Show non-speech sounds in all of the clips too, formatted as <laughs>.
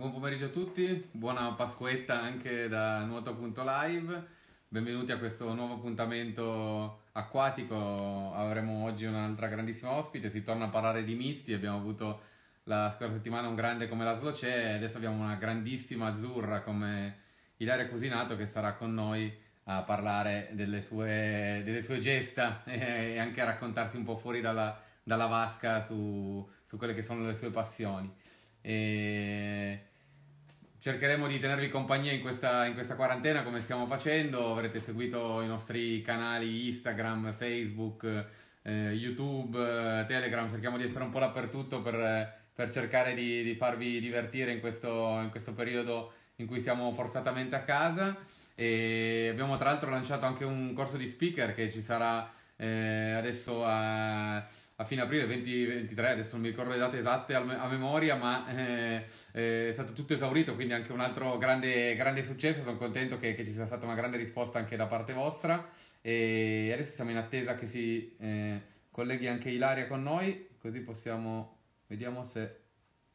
Buon pomeriggio a tutti, buona Pasquetta anche da Nuoto.live. Benvenuti a questo nuovo appuntamento acquatico. Avremo oggi un'altra grandissima ospite. Si torna a parlare di misti. Abbiamo avuto la scorsa settimana un grande come la Sloce. Adesso abbiamo una grandissima azzurra come Ilaria Cusinato che sarà con noi a parlare delle sue, delle sue gesta <laughs> e anche a raccontarsi un po' fuori dalla, dalla vasca su, su quelle che sono le sue passioni. E cercheremo di tenervi compagnia in questa, in questa, quarantena come stiamo facendo. Avrete seguito i nostri canali Instagram, Facebook, eh, YouTube, eh, Telegram. Cerchiamo di essere un po' dappertutto per, per cercare di, di, farvi divertire in questo, in questo periodo in cui siamo forzatamente a casa. E abbiamo tra l'altro lanciato anche un corso di speaker che ci sarà eh, adesso a a fine aprile 2023, adesso non mi ricordo le date esatte a memoria, ma eh, eh, è stato tutto esaurito, quindi anche un altro grande, grande successo, sono contento che, che, ci sia stata una grande risposta anche da parte vostra e adesso siamo in attesa che si eh, colleghi anche Ilaria con noi, così possiamo, vediamo se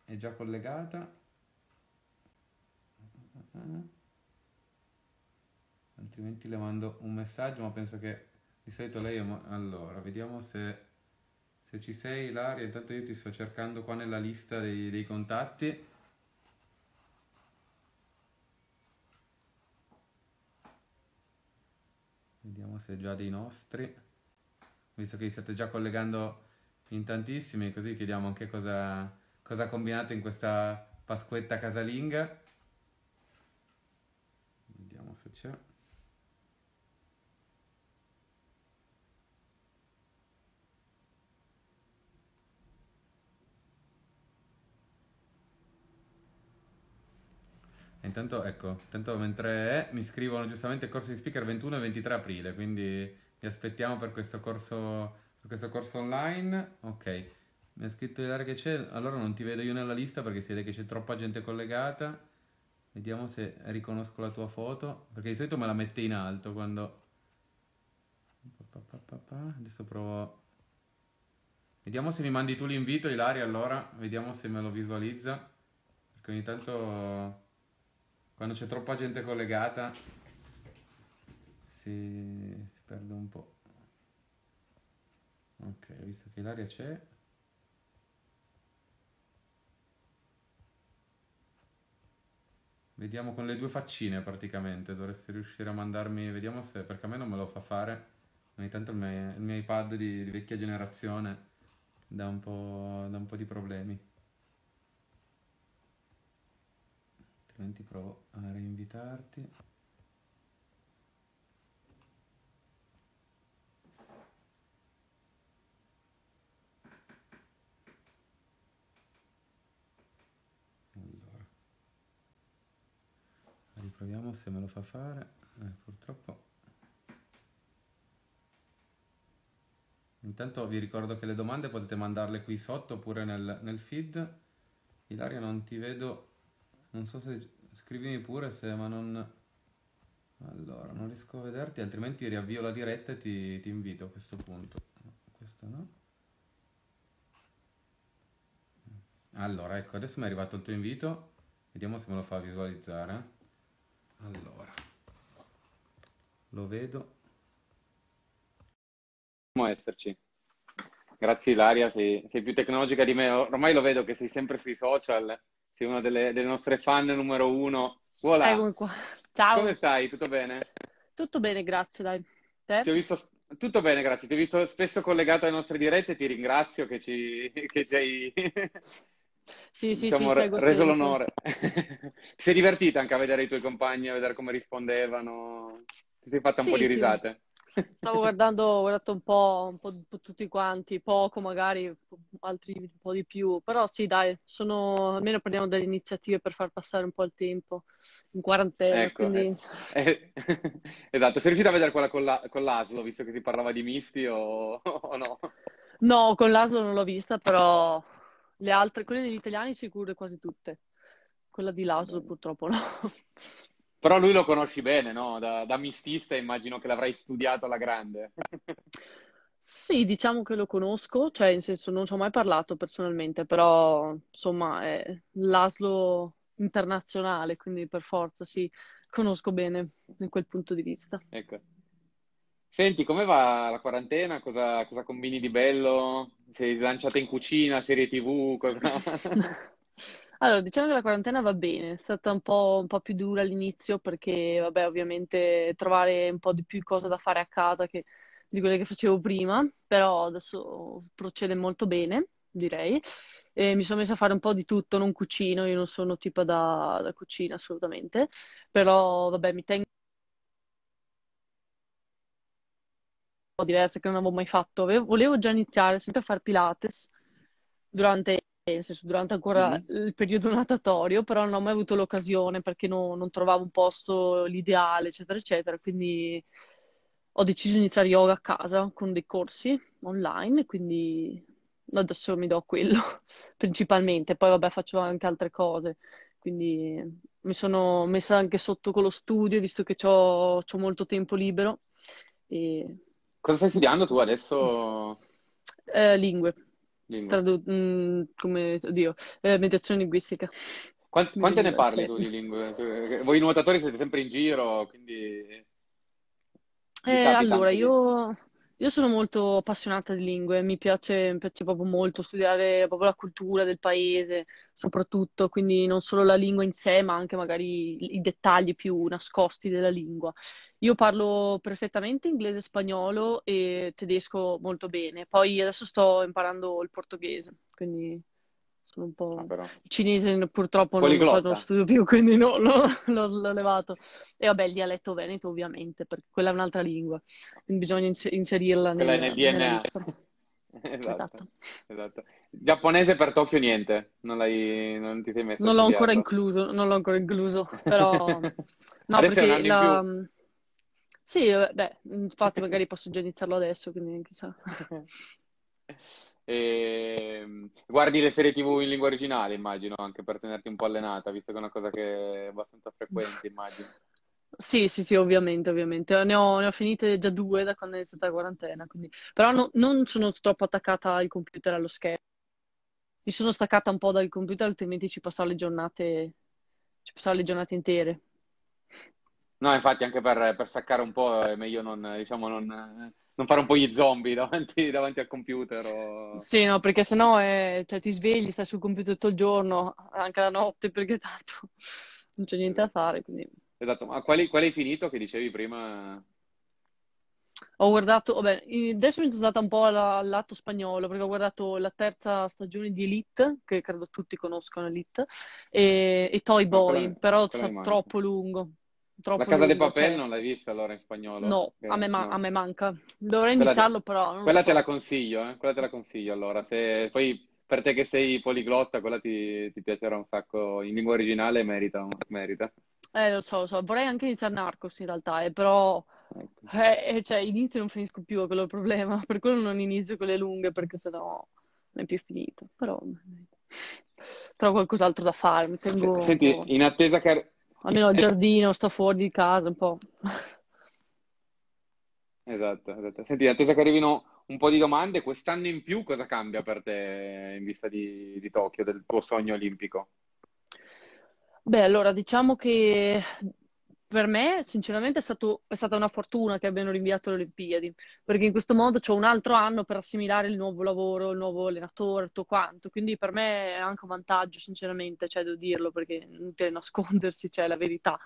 è già collegata. Altrimenti le mando un messaggio, ma penso che di solito lei... È... Allora, vediamo se... Se ci sei Ilaria, intanto io ti sto cercando qua nella lista dei, dei contatti. Vediamo se è già dei nostri. Visto che vi state già collegando in tantissimi, così chiediamo anche cosa, cosa ha combinato in questa Pasquetta casalinga. Vediamo se c'è. Intanto, ecco, intanto mentre è, mi scrivono giustamente corso di speaker 21 e 23 aprile, quindi vi aspettiamo per questo corso, per questo corso online. Ok, mi ha scritto dare che c'è, allora non ti vedo io nella lista perché si vede che c'è troppa gente collegata. Vediamo se riconosco la tua foto, perché di solito me la mette in alto quando... Adesso provo... Vediamo se mi mandi tu l'invito, Ilaria, allora, vediamo se me lo visualizza, perché ogni tanto quando c'è troppa gente collegata si, si perde un po'. Ok, visto che l'aria c'è. Vediamo con le due faccine praticamente, dovresti riuscire a mandarmi, vediamo se, perché a me non me lo fa fare. Ogni tanto il mio, il mio iPad di, di, vecchia generazione dà un po', dà un po' di problemi. Altrimenti provo a reinvitarti. Allora, riproviamo se me lo fa fare. Eh, purtroppo. Intanto vi ricordo che le domande potete mandarle qui sotto oppure nel, nel feed. Ilaria non ti vedo non so se scrivimi pure se, ma non... Allora, non riesco a vederti, altrimenti riavvio la diretta e ti, ti invito a questo punto. questo no. Allora, ecco, adesso mi è arrivato il tuo invito. Vediamo se me lo fa visualizzare. Allora. Lo vedo. Esserci. Grazie Ilaria, sei, sei più tecnologica di me. Ormai lo vedo che sei sempre sui social sei una delle, delle nostre fan numero uno. Voilà. Eccomi qua. Ciao. Come stai? Tutto bene? Tutto bene, grazie, dai. Te? Ti ho visto... Tutto bene, grazie. Ti ho visto spesso collegato alle nostre dirette e ti ringrazio che ci, che ci hai... <laughs> Sì, sì, diciamo, sì, reso sempre. l'onore. Ti <laughs> sei divertita anche a vedere i tuoi compagni, a vedere come rispondevano? Ti sei fatta un sì, po' di risate? Stavo guardando, guardato un po', un po', un po', tutti quanti, poco magari, altri un po' di più, però sì dai, sono, almeno prendiamo delle iniziative per far passare un po' il tempo in quarantena. Ecco, quindi... eh, eh, <laughs> esatto, sei riuscita a vedere quella con, la, con l'ASLO, visto che si parlava di misti o, <laughs> o no? No, con l'ASLO non l'ho vista, però le altre, quelle degli italiani sicure quasi tutte. Quella di l'ASLO purtroppo no. Però lui lo conosci bene, no? Da, da mistista immagino che l'avrai studiato alla grande. Sì, diciamo che lo conosco, cioè in senso non ci ho mai parlato personalmente, però insomma eh, l'Aslo internazionale, quindi per forza sì, conosco bene in quel punto di vista. Ecco. Senti, come va la quarantena? Cosa, cosa combini di bello? Sei lanciata in cucina, serie TV? Cosa... <laughs> <laughs> Allora, diciamo che la quarantena va bene, è stata un po', un po' più dura all'inizio perché, vabbè, ovviamente trovare un po' di più cose da fare a casa che, di quelle che facevo prima, però adesso procede molto bene, direi. E mi sono messa a fare un po' di tutto, non cucino, io non sono tipo da, da cucina assolutamente, però vabbè, mi tengo un po' diverse che non avevo mai fatto. Volevo già iniziare sempre a fare Pilates durante nel senso durante ancora Mhm. il periodo natatorio, però non ho mai avuto l'occasione perché no- non trovavo un posto l'ideale, eccetera, eccetera. Quindi ho deciso di iniziare yoga a casa con dei corsi online, quindi adesso mi do quello <laughs> principalmente. Poi vabbè, faccio anche altre cose. Quindi mi sono messa anche sotto con lo studio, visto che ho molto tempo libero. E... Cosa stai studiando tu adesso? Eh, lingue. Lingue. Tradu- mm, come, oddio, eh, mediazione linguistica. Quant- quante ne parli tu di lingue? Voi nuotatori siete sempre in giro, quindi Eh, allora, io, io sono molto appassionata di lingue, mi piace, mi piace proprio molto studiare proprio la cultura del paese, soprattutto, quindi non solo la lingua in sé, ma anche magari i dettagli più nascosti della lingua. Io parlo perfettamente inglese, spagnolo e tedesco molto bene. Poi adesso sto imparando il portoghese, quindi sono un Ah, po'... Il cinese purtroppo non, poi non studio più, quindi no, <laughs> no, l'ho l'ho levato. E vabbè, il dialetto veneto ovviamente, perché quella è un'altra lingua, quindi bisogna ins- inserirla nel- nel DNA. <laughs> <laughs> Esatto, Esatto. esatto. Giapponese per Tokyo niente, non l'hai, non ti sei messo Non l'ho ancora incluso, non l'ho ancora incluso, però... No, Adesso perché la... Sì, eh, beh, infatti magari posso già iniziarlo adesso, quindi chissà. E, guardi le serie TV in lingua originale, immagino, anche per tenerti un po' allenata, visto che è una cosa che è abbastanza frequente, immagino. Sì, sì, sì, ovviamente, ovviamente. Ne ho, ne ho finite già due da quando è iniziata la quarantena, quindi... Però no- non sono troppo attaccata al computer, allo schermo. Mi sono staccata un po' dal computer, altrimenti ci passavo le giornate, ci passavo le giornate intere. No, infatti, anche per, per staccare un po' è meglio non, diciamo, non, non fare un po' gli zombie davanti, <laughs> davanti al computer. o- Sì, no, perché sennò è, cioè, ti svegli, stai sul computer tutto il giorno, anche la notte, perché tanto <laughs> non c'è niente da fare. Quindi Esatto, ma quali hai finito che dicevi prima? ho guardato, vabbè, adesso mi sono stata un po' alla- al lato spagnolo, perché ho guardato la terza stagione di Elite, che credo tutti conoscono Elite, e, e Toy No, quella, Boy, però quella è mi manca. troppo lungo, La troppo Casa de lungo, Papel cioè, non l'hai vista allora in spagnolo? no, Che- a me, ma- a no. me manca. Dovrei Quella, iniziarlo, però non lo quella te la so. consiglio, eh? Quella te la consiglio allora. Se, poi per te che sei poliglotta, quella ti, ti piacerà un sacco. In lingua originale merita, merita. Eh, lo so, lo so, vorrei anche iniziare Narcos in realtà, eh, però Ecco. eh, eh, cioè, inizio e non finisco più, è quello il problema. Per quello non inizio con le lunghe, perché sennò non è più finito. Però trovo qualcos'altro da fare, tengo Senti, in attesa che... Almeno al eh, <laughs> giardino, sto fuori di casa un po'. Esatto, esatto. Senti, in attesa che arrivino un po' di domande, quest'anno in più cosa cambia per te in vista di, di Tokyo, del tuo sogno olimpico? Beh, allora diciamo che per me, sinceramente, è stato- è stata una fortuna che abbiano rinviato le Olimpiadi, perché in questo modo ho un altro anno per assimilare il nuovo lavoro, il nuovo allenatore, tutto quanto. Quindi per me è anche un vantaggio, sinceramente, cioè devo dirlo, perché è inutile nascondersi, c'è la verità.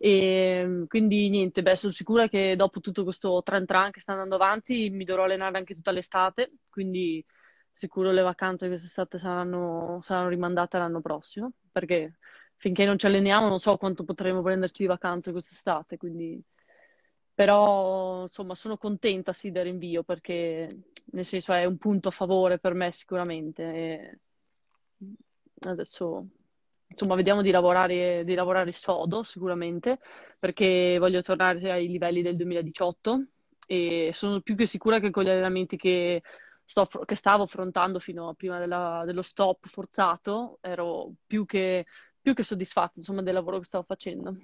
E quindi niente, beh, sono sicura che dopo tutto questo tran tran che sta andando avanti mi dovrò allenare anche tutta l'estate, quindi sicuro le vacanze quest'estate saranno, saranno rimandate l'anno prossimo, perché finché non ci alleniamo non so quanto potremo prenderci di vacanze quest'estate, quindi... Però insomma sono contenta sì del rinvio perché nel senso è un punto a favore per me sicuramente. E adesso insomma vediamo di lavorare, di lavorare sodo sicuramente perché voglio tornare ai livelli del 2018 e sono più che sicura che con gli allenamenti che, sto, che stavo affrontando fino a prima della- dello stop forzato ero più che, più che soddisfatta insomma del lavoro che stavo facendo.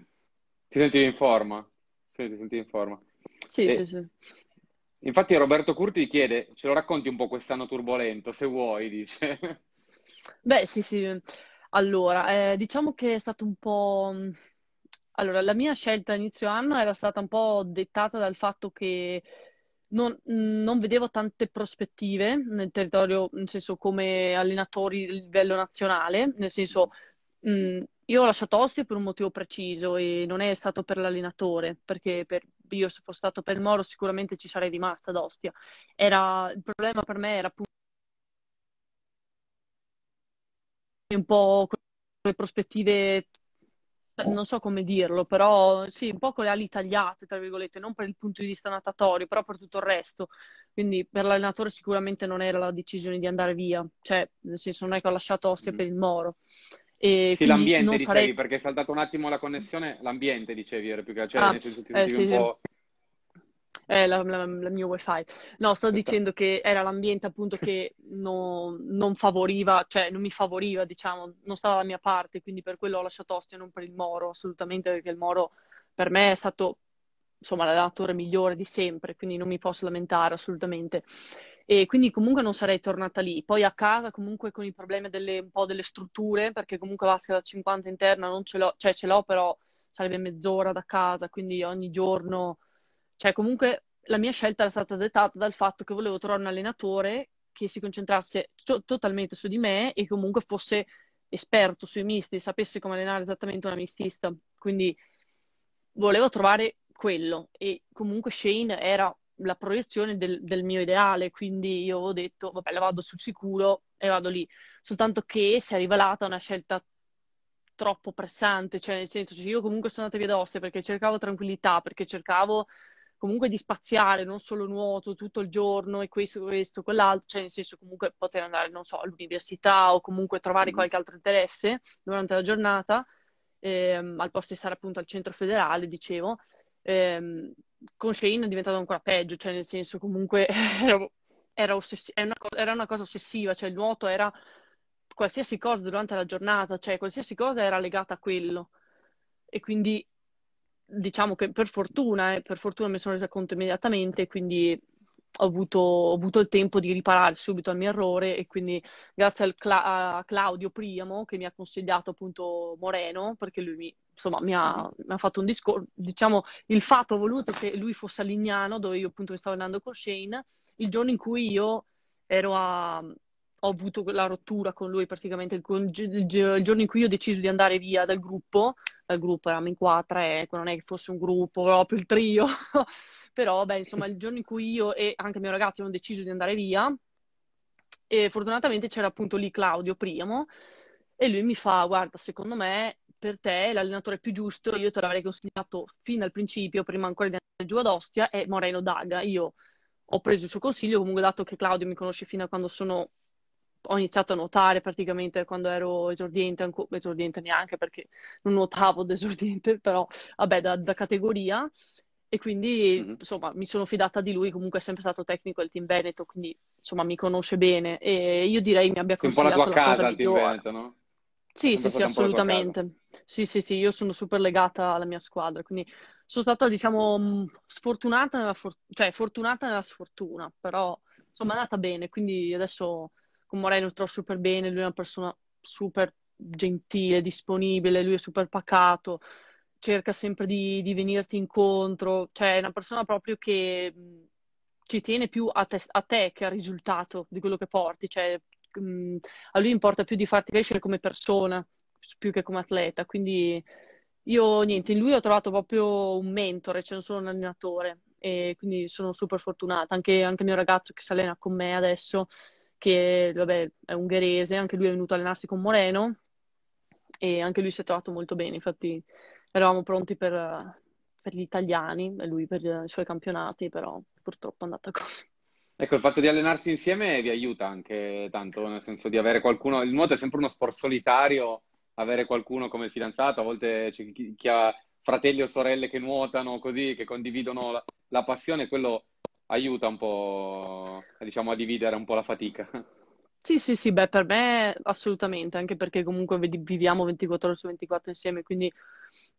Ti sentivi in forma? Sì, ti sentivi in forma. Sì, E sì, sì. infatti Roberto Curti ti chiede, ce lo racconti un po' quest'anno turbolento, se vuoi, dice. <laughs> Beh, sì, sì. Allora, eh, diciamo che è stato un po'... Allora, la mia scelta a inizio anno era stata un po' dettata dal fatto che non, non vedevo tante prospettive nel territorio, nel senso come allenatori a livello nazionale, nel senso mh, io ho lasciato Ostia per un motivo preciso e non è stato per l'allenatore, perché per, io se fosse stato per il Moro sicuramente ci sarei rimasta ad Ostia. Era, il problema per me era appunto un po' le prospettive non so come dirlo, però sì, un po' con le ali tagliate, tra virgolette, non per il punto di vista natatorio, però per tutto il resto. Quindi per l'allenatore sicuramente non era la decisione di andare via, cioè nel senso non è che ho lasciato Ostia mm. per il Moro. E sì, l'ambiente dicevi, sarei... perché è saltato un attimo la connessione, l'ambiente dicevi, era più che cioè, ah, nel senso ti eh, sì, un sì. po' Eh, la, la, la mio wifi. No, sto dicendo che era l'ambiente appunto che no, non favoriva, cioè non mi favoriva, diciamo, non stava dalla mia parte, quindi per quello ho lasciato Ostia non per il Moro, assolutamente, perché il Moro per me è stato, insomma, l'allenatore migliore di sempre, quindi non mi posso lamentare assolutamente. E quindi comunque non sarei tornata lì. Poi a casa comunque con i problemi delle, un po' delle strutture, perché comunque basket da 50 interna non ce l'ho, cioè ce l'ho però sarebbe mezz'ora da casa, quindi ogni giorno cioè, comunque la mia scelta era stata dettata dal fatto che volevo trovare un allenatore che si concentrasse to- totalmente su di me e comunque fosse esperto sui misti, sapesse come allenare esattamente una mistista. Quindi volevo trovare quello e comunque Shane era la proiezione del, del, mio ideale, quindi io ho detto, vabbè, la vado sul sicuro e vado lì. Soltanto che si è rivelata una scelta troppo pressante, cioè nel senso, cioè io comunque sono andata via da Ostia perché cercavo tranquillità, perché cercavo comunque di spaziare, non solo nuoto tutto il giorno e questo, questo, quell'altro, cioè nel senso comunque poter andare, non so, all'università o comunque trovare mm. qualche altro interesse durante la giornata, ehm, al posto di stare appunto al centro federale, dicevo. Ehm, con Shane è diventato ancora peggio, cioè nel senso comunque <laughs> era, era, ossessi- era, una, cosa, era una cosa ossessiva, cioè il nuoto era qualsiasi cosa durante la giornata, cioè qualsiasi cosa era legata a quello. E quindi diciamo che per fortuna, eh, per fortuna mi sono resa conto immediatamente, quindi ho avuto, ho avuto, il tempo di riparare subito al mio errore e quindi grazie Cla- a Claudio Priamo che mi ha consigliato appunto Moreno perché lui mi, insomma, mi, ha, mi ha fatto un discorso, diciamo il fatto voluto che lui fosse a Lignano dove io appunto mi stavo andando con Shane il giorno in cui io ero a, ho avuto la rottura con lui praticamente il, giorno in cui ho deciso di andare via dal gruppo dal gruppo, eravamo in quattro, ecco, non è che fosse un gruppo, proprio il trio, <laughs> però beh, insomma, il giorno in cui io e anche mio ragazzo abbiamo deciso di andare via, e fortunatamente c'era appunto lì Claudio Primo, e lui mi fa, guarda, secondo me per te l'allenatore più giusto, io te l'avrei consigliato fin dal principio, prima ancora di andare giù ad Ostia, è Moreno Daga. Io ho preso il suo consiglio, comunque dato che Claudio mi conosce fino a quando sono ho iniziato a nuotare praticamente quando ero esordiente, anco, esordiente neanche perché non nuotavo <laughs> da esordiente, però vabbè da, da categoria e quindi mm-hmm. insomma mi sono fidata di lui, comunque è sempre stato tecnico del team Veneto, quindi insomma mi conosce bene e io direi mi abbia consigliato un po' la tua la casa il team Veneto, no? Sì, sì, sì, assolutamente. Sì, sì, sì, io sono super legata alla mia squadra, quindi sono stata, diciamo, sfortunata nella, for- cioè, fortunata nella sfortuna, però insomma è andata bene, quindi adesso con Moreno trovo super bene, lui è una persona super gentile, disponibile, lui è super pacato, cerca sempre di, di venirti incontro, cioè è una persona proprio che ci tiene più a te, a te, che al risultato di quello che porti, cioè a lui importa più di farti crescere come persona più che come atleta, quindi io niente, in lui ho trovato proprio un mentore, cioè non solo un allenatore e quindi sono super fortunata, anche, anche il mio ragazzo che si allena con me adesso che vabbè, è ungherese, anche lui è venuto a allenarsi con Moreno e anche lui si è trovato molto bene, infatti eravamo pronti per, per gli italiani e lui per i suoi campionati, però purtroppo è andata <laughs> così. Ecco, il fatto di allenarsi insieme vi aiuta anche tanto, nel senso di avere qualcuno, il nuoto è sempre uno sport solitario, avere qualcuno come fidanzato, a volte c'è chi, chi ha fratelli o sorelle che nuotano così, che condividono la, la passione, quello aiuta un po', diciamo, a dividere un po' la fatica. Sì, sì, sì, beh, per me assolutamente, anche perché comunque viviamo 24 ore su 24 insieme, quindi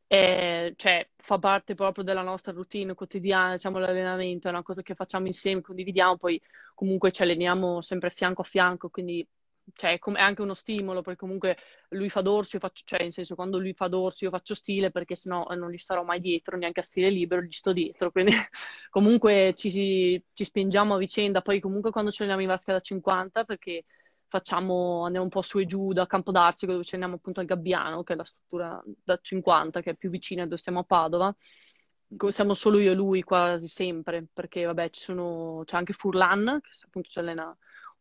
è, cioè, fa parte proprio della nostra routine quotidiana, diciamo, l'allenamento è una cosa che facciamo insieme, condividiamo, poi comunque ci alleniamo sempre fianco a fianco, quindi cioè, è anche uno stimolo perché comunque lui fa dorso, io faccio, cioè, nel senso, quando lui fa dorso io faccio stile perché sennò non gli starò mai dietro, neanche a stile libero gli sto dietro, quindi <laughs> comunque ci, ci spingiamo a vicenda, poi comunque quando ci alleniamo in vasca da 50 perché facciamo, andiamo un po' su e giù da Campodarsico dove ci andiamo appunto al Gabbiano, che è la struttura da 50, che è più vicina dove stiamo a Padova, siamo solo io e lui quasi sempre, perché vabbè ci sono, c'è anche Furlan, che appunto si allena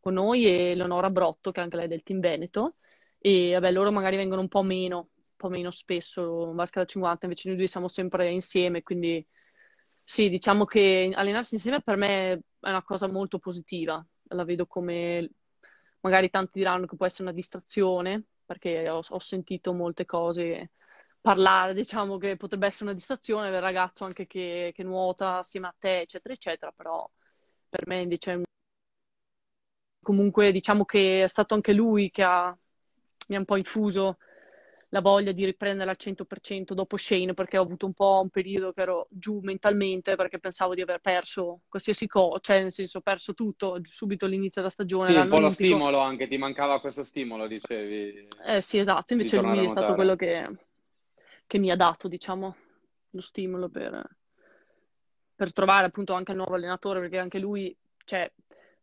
con noi e Leonora Brotto, che anche lei è del team Veneto, e vabbè, loro magari vengono un po' meno, un po' meno spesso, vasca da 50, invece noi due siamo sempre insieme, quindi sì, diciamo che allenarsi insieme per me è una cosa molto positiva, la vedo come, magari tanti diranno che può essere una distrazione, perché ho, ho sentito molte cose parlare, diciamo che potrebbe essere una distrazione del ragazzo anche che, che nuota assieme a te, eccetera, eccetera, però per me invece è un comunque diciamo che è stato anche lui che ha, mi ha un po' infuso la voglia di riprendere al 100% dopo Shane perché ho avuto un po' un periodo che ero giù mentalmente perché pensavo di aver perso qualsiasi cosa, cioè nel senso ho perso tutto subito all'inizio della stagione. Sì, un po' lo stimolo anche, ti mancava questo stimolo, dicevi. Eh sì, esatto, invece lui è stato quello che, che, mi ha dato, diciamo, lo stimolo per, per trovare appunto anche il nuovo allenatore perché anche lui, cioè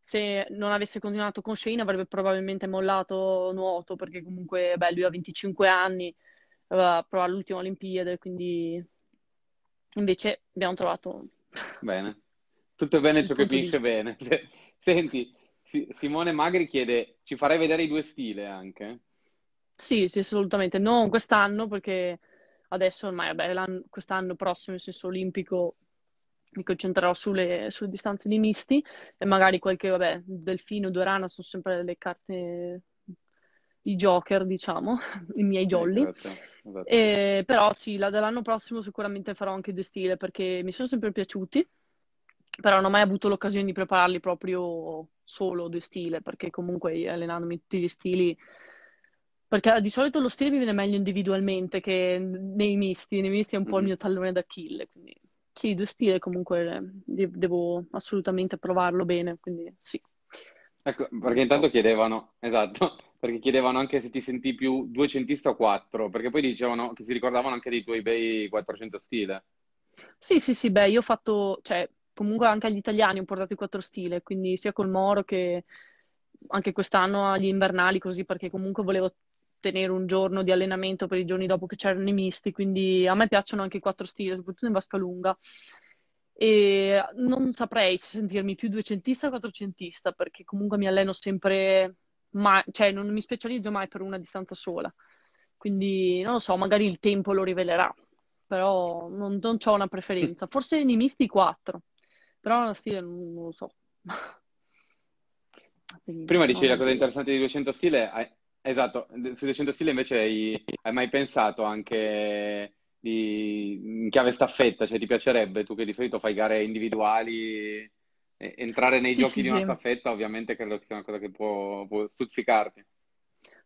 se non avesse continuato con Shane avrebbe probabilmente mollato nuoto perché comunque beh, lui ha 25 anni, aveva provato l'ultima Olimpiade, quindi invece abbiamo trovato... Bene, tutto bene ciò che finisce bene. Senti, Simone Magri chiede, ci farei vedere i due stili anche? Sì, sì, assolutamente. Non quest'anno perché adesso ormai, vabbè, quest'anno prossimo, in senso olimpico, mi concentrerò sulle, sulle, distanze di misti e magari qualche, vabbè, Delfino, Durana sono sempre le carte, i joker, diciamo, <laughs> i miei jolly. Esatto, esatto. E, però sì, la dell'anno prossimo sicuramente farò anche due stile perché mi sono sempre piaciuti, però non ho mai avuto l'occasione di prepararli proprio solo due stile perché comunque allenandomi tutti gli stili perché di solito lo stile mi viene meglio individualmente che nei misti, nei misti è un po' il mio tallone d'Achille, quindi sì, due stili comunque devo assolutamente provarlo bene, quindi sì. Ecco, perché intanto chiedevano, esatto, <laughs> perché chiedevano anche se ti senti più duecentista o quattro, perché poi dicevano che si ricordavano anche dei tuoi bei 400 stile. Sì, sì, sì, beh, io ho fatto, cioè, comunque anche agli italiani ho portato i quattro stile, quindi sia col Moro che anche quest'anno agli invernali, così perché comunque volevo tenere un giorno di allenamento per i giorni dopo che c'erano i misti, quindi a me piacciono anche i quattro stili, soprattutto in vasca lunga. E non saprei se sentirmi più duecentista o quattrocentista, perché comunque mi alleno sempre, ma, cioè non mi specializzo mai per una distanza sola. Quindi non lo so, magari il tempo lo rivelerà, però non, non ho una preferenza. Forse nei misti quattro, però la stile non, non lo so. <laughs> Quindi, Prima dicevi la cosa interessante di 200 stile, Esatto, su 200 stile invece hai, hai mai pensato anche di, in chiave staffetta, cioè ti piacerebbe, tu che di solito fai gare individuali, entrare nei sì, giochi sì, di una sì. staffetta ovviamente credo che sia una cosa che può, può stuzzicarti.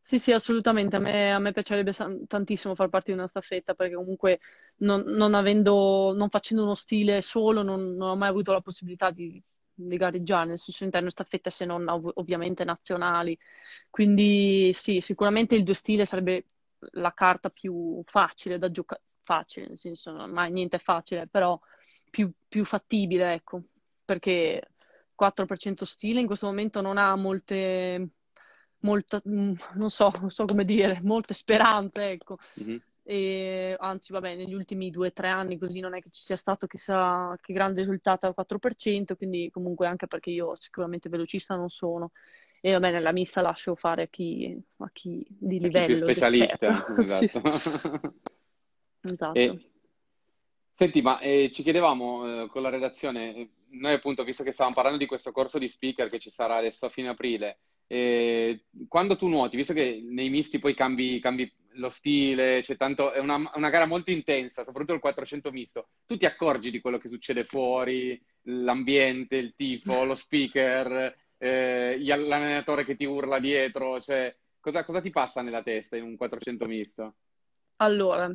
Sì, sì, assolutamente. A me, a me, piacerebbe tantissimo far parte di una staffetta perché comunque non, non, avendo, non facendo uno stile solo non, non, ho mai avuto la possibilità di di gareggiare nel senso interno staffetta se non ov- ovviamente nazionali. Quindi sì, sicuramente il due stile sarebbe la carta più facile da giocare, facile, nel senso mai niente facile, però più, più fattibile, ecco, perché 4% stile in questo momento non ha molte, molta, mm, non so, so come dire, molte speranze, ecco. Mm-hmm. E, anzi, vabbè, negli ultimi due o tre anni così non è che ci sia stato chissà che grande risultato al 4%, quindi comunque anche perché io sicuramente velocista non sono. E vabbè, nella mista lascio fare a chi, a chi di livello. Chi più specialista, <laughs> <laughs> esatto. esatto. E, senti, ma eh, ci chiedevamo eh, con la redazione, eh, noi appunto, visto che stavamo parlando di questo corso di speaker che ci sarà adesso a fine aprile, eh, quando tu nuoti, visto che nei misti poi cambi, cambi lo stile, cioè tanto, è una, una, gara molto intensa, soprattutto il 400 misto. Tu ti accorgi di quello che succede fuori, l'ambiente, il tifo, <laughs> lo speaker, eh, l'allenatore che ti urla dietro, cioè cosa, cosa, ti passa nella testa in un 400 misto? Allora,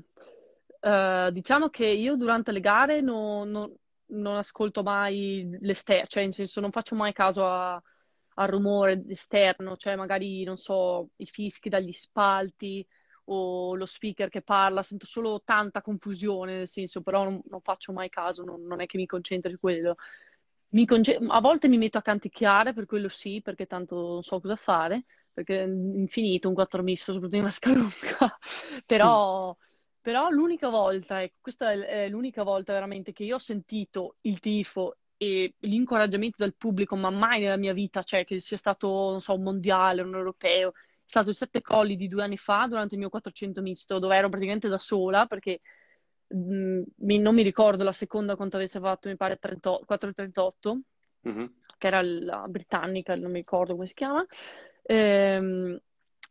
eh, diciamo che io durante le gare non, non, non ascolto mai l'esterno, cioè in senso non faccio mai caso a al rumore esterno, cioè magari, non so, i fischi dagli spalti o lo speaker che parla, sento solo tanta confusione, nel senso, però non, non faccio mai caso, non, non, è che mi concentri su quello. Mi conce- a volte mi metto a canticchiare, per quello sì, perché tanto non so cosa fare, perché è infinito un quattro misto, soprattutto in vasca lunga, <laughs> però... Mm. Però l'unica volta, e questa è l'unica volta veramente che io ho sentito il tifo e l'incoraggiamento del pubblico, ma mai nella mia vita, cioè che sia stato, non so, un mondiale, un europeo, stato il Sette Colli di due anni fa durante il mio 400 misto, dove ero praticamente da sola perché mh, non mi ricordo la seconda quanto avesse fatto, mi pare 30, 4,38, mm-hmm. che era la britannica, non mi ricordo come si chiama. Ehm,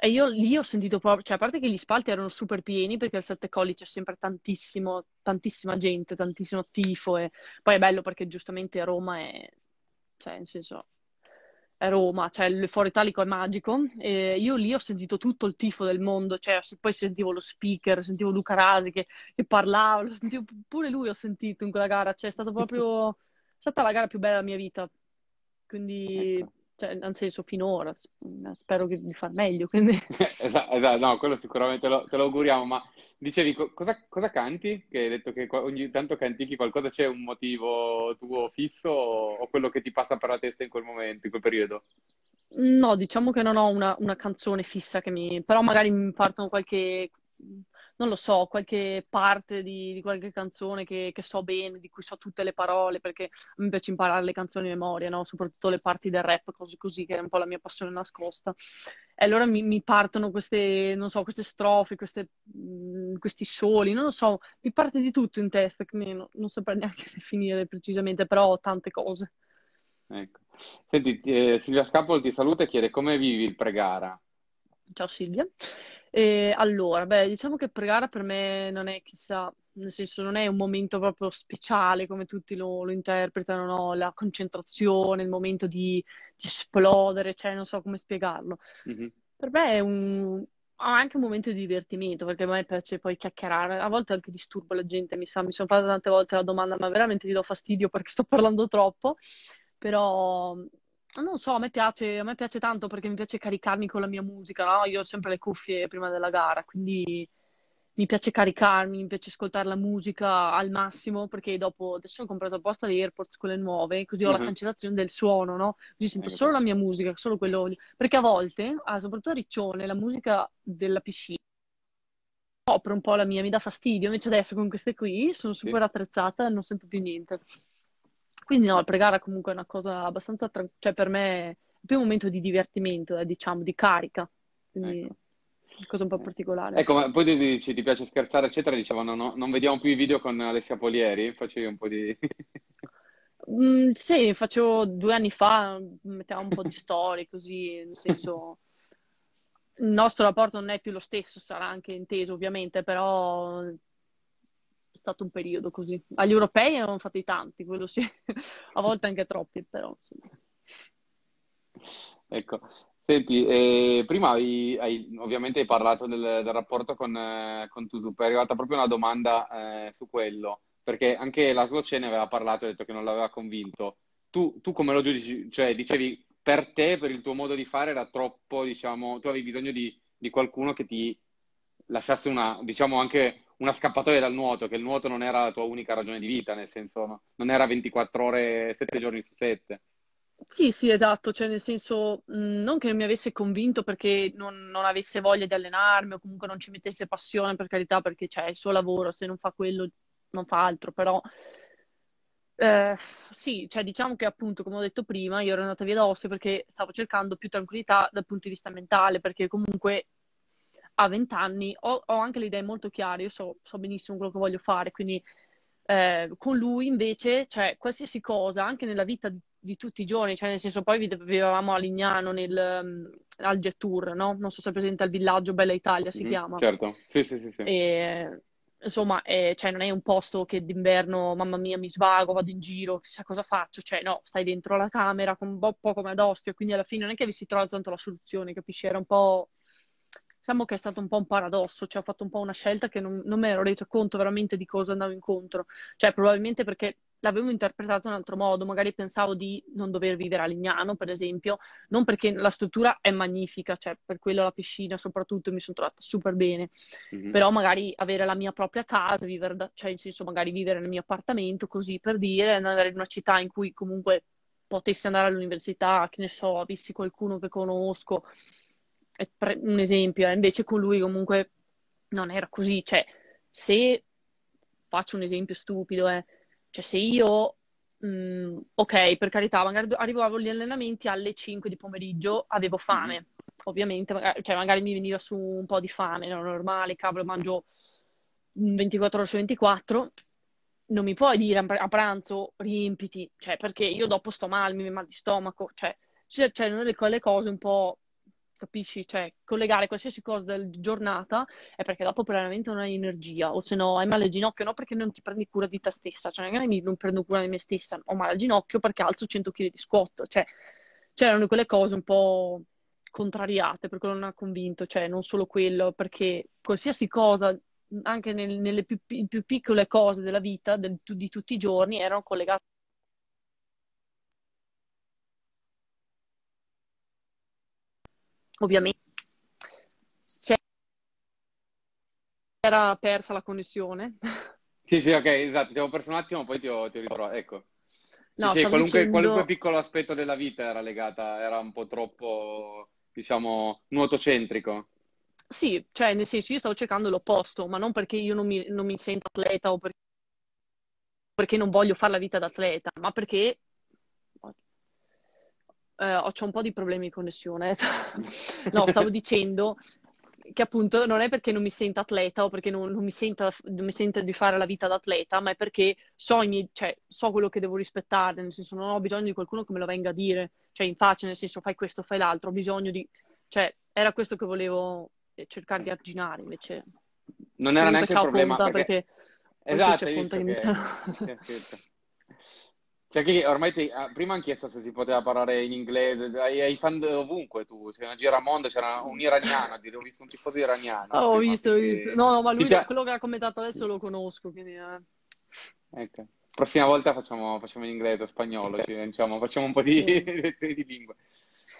e io lì ho sentito proprio, cioè a parte che gli spalti erano super pieni perché al Sette Colli c'è sempre tantissimo, tantissima gente, tantissimo tifo e poi è bello perché giustamente a Roma è, cioè nel senso, Roma, cioè il Foro Italico è magico e io lì ho sentito tutto il tifo del mondo, cioè poi sentivo lo speaker, sentivo Luca Rasi che, che parlava, sentivo, pure lui ho sentito in quella gara, cioè è stato proprio, è stata la gara più bella della mia vita, quindi... Ecco cioè, nel senso finora, spero di far meglio. Quindi... <laughs> esatto, esatto, no, quello sicuramente lo, te lo auguriamo, ma dicevi cosa, cosa, canti? Che hai detto che ogni tanto cantichi qualcosa, c'è un motivo tuo fisso o, o, quello che ti passa per la testa in quel momento, in quel periodo? No, diciamo che non ho una, una canzone fissa che mi... però magari mi partono qualche non lo so, qualche parte di, di qualche canzone che, che, so bene, di cui so tutte le parole, perché me piace imparare le canzoni a memoria, no? soprattutto le parti del rap, cose così, che è un po' la mia passione nascosta. E allora mi, mi partono queste, non so, queste strofe, queste, mh, questi soli, non lo so, mi parte di tutto in testa, quindi non, non saprei neanche <laughs> definire precisamente, però ho tante cose. Ecco. Senti, eh, Silvia Scapolo ti saluta e chiede come vivi il pre-gara? Ciao Silvia. E allora, beh, diciamo che pregare per me non è chissà, nel senso non è un momento proprio speciale come tutti lo, lo interpretano, no? La concentrazione, il momento di, di, esplodere, cioè non so come spiegarlo. Mm-hmm. Per me è un, anche un momento di divertimento, perché a me piace poi chiacchierare, a volte anche disturbo la gente, mi sa, mi sono fatta tante volte la domanda, ma veramente ti do fastidio perché sto parlando troppo, però non so, a me piace, a me piace tanto perché mi piace caricarmi con la mia musica, no? Io ho sempre le cuffie prima della gara, quindi mi piace caricarmi, mi piace ascoltare la musica al massimo perché dopo adesso ho comprato apposta le AirPods quelle nuove, così ho uh-huh. la cancellazione del suono, no? Così sento solo la mia musica, solo quello. Perché a volte, ah, soprattutto a Riccione, la musica della piscina copre un po' la mia, mi dà fastidio. Invece adesso con queste qui sono super attrezzata e non sento più niente. Quindi no, il pregare comunque è una cosa abbastanza, tra... cioè per me è più un momento di divertimento, eh, diciamo, di carica. Quindi ecco. una cosa un po' particolare. Ecco, ma poi tu dici ti piace scherzare, eccetera, dicevano no, non vediamo più i video con Alessia Polieri, facevi un po' di... <laughs> mm, sì, facevo due anni fa, mettevo un po' di storie così, nel senso... Il nostro rapporto non è più lo stesso, sarà anche inteso ovviamente, però stato un periodo così. Agli europei ne hanno fatti tanti, quello sì, <laughs> a volte anche troppi, però insomma. Ecco, senti, eh, prima hai, hai, ovviamente hai parlato del, del rapporto con, eh, con Tutup, è arrivata proprio una domanda eh, su quello, perché anche la sua ne aveva parlato e ha detto che non l'aveva convinto. Tu, tu come lo giudici? Cioè, dicevi, per te, per il tuo modo di fare, era troppo, diciamo, tu avevi bisogno di, di qualcuno che ti lasciasse una, diciamo, anche una scappatoia dal nuoto, che il nuoto non era la tua unica ragione di vita, nel senso no? non era 24 ore, 7 giorni su 7. Sì, sì, esatto, cioè nel senso non che non mi avesse convinto perché non, non, avesse voglia di allenarmi o comunque non ci mettesse passione per carità perché c'è il suo lavoro, se non fa quello non fa altro, però eh, sì, cioè diciamo che appunto come ho detto prima io ero andata via da Ostia perché stavo cercando più tranquillità dal punto di vista mentale perché comunque a 20 anni ho, ho, anche le idee molto chiare, io so, so benissimo quello che voglio fare, quindi eh, con lui invece, cioè qualsiasi cosa, anche nella vita di, di tutti i giorni, cioè nel senso poi vivevamo a Lignano nel, um, al Jet Tour, no? Non so se è presente al villaggio Bella Italia si mm-hmm, chiama. Certo, sì, sì, sì. sì. E, insomma, eh, cioè, non è un posto che d'inverno, mamma mia, mi svago, vado in giro, chissà cosa faccio, cioè no, stai dentro la camera, con un po' come ad Ostia, quindi alla fine non è che vi si trova tanto la soluzione, capisci? Era un po' diciamo che è stato un po' un paradosso, cioè ho fatto un po' una scelta che non, non mi ero reso conto veramente di cosa andavo incontro, cioè probabilmente perché l'avevo interpretato in un altro modo, magari pensavo di non dover vivere a Lignano, per esempio, non perché la struttura è magnifica, cioè per quello la piscina soprattutto mi sono trovata super bene, mm-hmm. però magari avere la mia propria casa, vivere da, cioè in senso magari vivere nel mio appartamento, così per dire, andare in una città in cui comunque potessi andare all'università, che ne so, avessi qualcuno che conosco, un esempio, eh, invece con lui comunque non era così, cioè se faccio un esempio stupido, eh, cioè se io, mh, mm, ok, per carità, magari arrivavo agli allenamenti alle 5 di pomeriggio, avevo fame, mm. ovviamente, magari, cioè magari mi veniva su un po' di fame, era normale, cavolo, mangio 24 ore su 24, non mi puoi dire a pranzo riempiti, cioè perché io dopo sto male, mi viene mal di stomaco, cioè, cioè, cioè quelle cose un po' capisci? Cioè, collegare qualsiasi cosa della giornata è perché dopo probabilmente non hai energia, o se no hai male al ginocchio, no perché non ti prendi cura di te stessa, cioè magari non prendo cura di me stessa, ho male al ginocchio perché alzo 100 kg di squat, cioè c'erano quelle cose un po' contrariate, per quello non ha convinto, cioè non solo quello, perché qualsiasi cosa, anche nel, nelle più, più, piccole cose della vita del, di tutti i giorni, erano collegate ovviamente era persa la connessione. <laughs> Sì, sì, ok, esatto, ti avevo perso un attimo, poi ti ho, ti ho ritrovato. Ecco. No, Dice, qualunque, dicendo... qualunque, piccolo aspetto della vita era legata, era un po' troppo, diciamo, nuotocentrico. Sì, cioè nel senso io stavo cercando l'opposto, ma non perché io non mi, non mi sento atleta o perché, perché non voglio fare la vita da atleta, ma perché eh, ho un po' di problemi di connessione. <laughs> no, stavo dicendo che appunto non è perché non mi sento atleta o perché non, non, mi sento, non, mi sento, di fare la vita da atleta, ma è perché so, cioè, so, quello che devo rispettare, nel senso non ho bisogno di qualcuno che me lo venga a dire, cioè in faccia, nel senso fai questo, fai l'altro, ho bisogno di... cioè era questo che volevo eh, cercare di arginare invece. Non era neanche il problema Ponta, perché... perché... Esatto, c'è Ponta che, che mi sa... <laughs> Cioè, che ormai ti, ah, prima hanno chiesto se si poteva parlare in inglese, hai, hai fan ovunque tu, sei una giramondo, c'era un iraniano, ho visto un tifoso iraniano. Oh, ho visto, ho visto. No, no, ma lui, ti... quello che ha commentato adesso lo conosco, quindi... Eh. Ecco. Prossima volta facciamo, facciamo in inglese o spagnolo, ci, diciamo, facciamo un po' di <laughs> lezioni di lingua.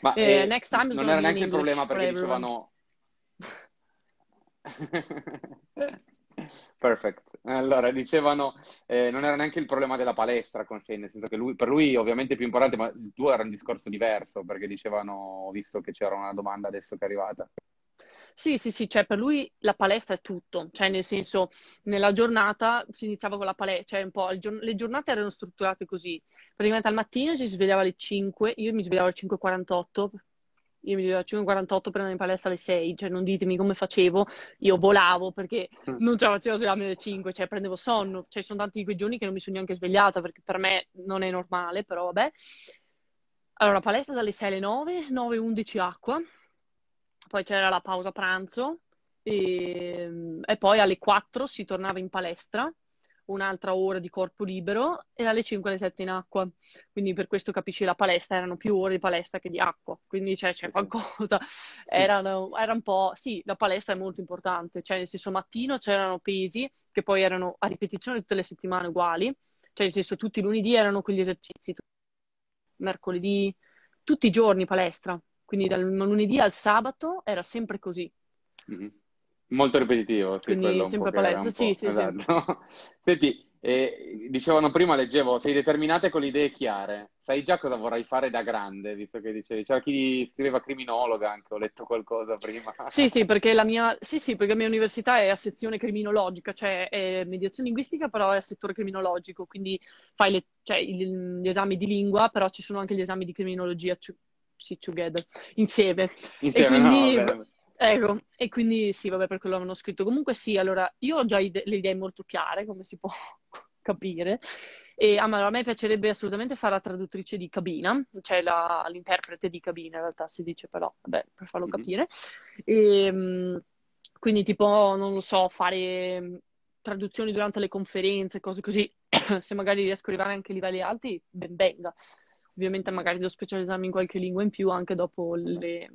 Ma eh, eh, non era neanche il problema perché dicevano... <laughs> Perfect. Allora, dicevano, eh, non era neanche il problema della palestra con Shane, nel senso che lui, per lui ovviamente è più importante, ma il tuo era un discorso diverso, perché dicevano, visto che c'era una domanda adesso che è arrivata. Sì, sì, sì, cioè per lui la palestra è tutto, cioè nel senso nella giornata si iniziava con la palestra, cioè un po' le giornate erano strutturate così, praticamente al mattino ci si svegliava alle 5, io mi svegliavo alle 5.48 io mi alle 5.48 per andare in palestra alle 6, cioè non ditemi come facevo, io volavo perché mm. non ce la facevo svegliarmi alle 5, cioè prendevo sonno, cioè sono tanti di quei giorni che non mi sono neanche svegliata perché per me non è normale, però vabbè. Allora, palestra dalle 6 alle 9, 9-11 acqua, poi c'era la pausa pranzo e, e poi alle 4 si tornava in palestra un'altra ora di corpo libero e alle 5 alle 7 in acqua. Quindi per questo capisci la palestra, erano più ore di palestra che di acqua. Quindi cioè, c'è qualcosa. Erano, era un po'... Sì, la palestra è molto importante. Cioè, nel senso, mattino c'erano pesi che poi erano a ripetizione tutte le settimane uguali. Cioè, nel senso, tutti i lunedì erano quegli esercizi. Mercoledì, tutti i giorni palestra. Quindi dal lunedì al sabato era sempre così. Mm-hmm. Molto ripetitivo, sì, Quindi sempre palestra, sì, sì, esatto. sì. <laughs> Senti, eh, dicevano prima, leggevo, sei determinata con le idee chiare. Sai già cosa vorrai fare da grande, visto che dicevi. C'era chi scriveva criminologa anche, ho letto qualcosa prima. Sì, sì, perché la mia, sì, sì, perché la mia università è a sezione criminologica, cioè è mediazione linguistica, però è a settore criminologico, quindi fai le, cioè, gli, esami di lingua, però ci sono anche gli esami di criminologia, together, insieme. Insieme, e quindi, no, Ecco, e quindi sì, vabbè, per quello avevano scritto. Comunque sì, allora, io ho già ide- le idee molto chiare, come si può <laughs> capire, e ah, a me piacerebbe assolutamente fare la traduttrice di cabina, cioè la, l'interprete di cabina, in realtà si dice però, vabbè, per farlo mm-hmm. capire. E, ehm, quindi tipo, non lo so, fare mm, traduzioni durante le conferenze, cose così, <clears throat> se magari riesco ad arrivare anche a livelli alti, ben venga. Ovviamente magari devo specializzarmi in qualche lingua in più anche dopo le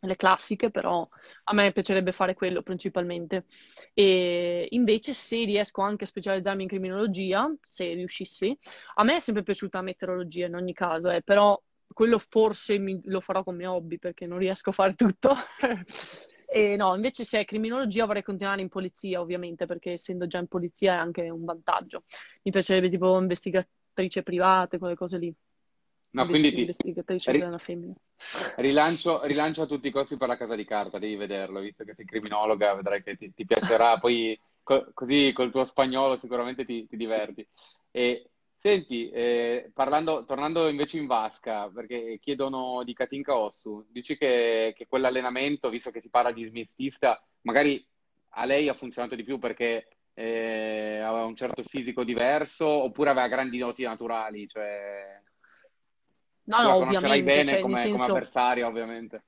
le classiche, però a me piacerebbe fare quello principalmente. E invece se riesco anche a specializzarmi in criminologia, se riuscissi, a me è sempre piaciuta meteorologia in ogni caso, eh, però quello forse mi, lo farò come hobby perché non riesco a fare tutto. <laughs> e no, invece se è criminologia vorrei continuare in polizia ovviamente perché essendo già in polizia è anche un vantaggio. Mi piacerebbe tipo investigatrice privata, quelle cose lì. No, quindi ti, investigatrice ri, della femmina. Rilancio, rilancio, a tutti i costi per la casa di carta, devi vederlo, visto che sei criminologa, vedrai che ti, ti piacerà, <laughs> poi co- così col tuo spagnolo sicuramente ti, ti diverti. E senti, eh, parlando, tornando invece in vasca, perché chiedono di Katinka Ossu, dici che, che quell'allenamento, visto che si parla di smistista, magari a lei ha funzionato di più perché eh, aveva un certo fisico diverso oppure aveva grandi noti naturali, cioè No, no, ovviamente. bene cioè, come, senso... come avversario, ovviamente.